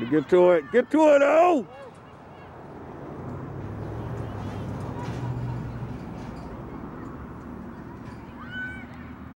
Get to it. Get to it, oh!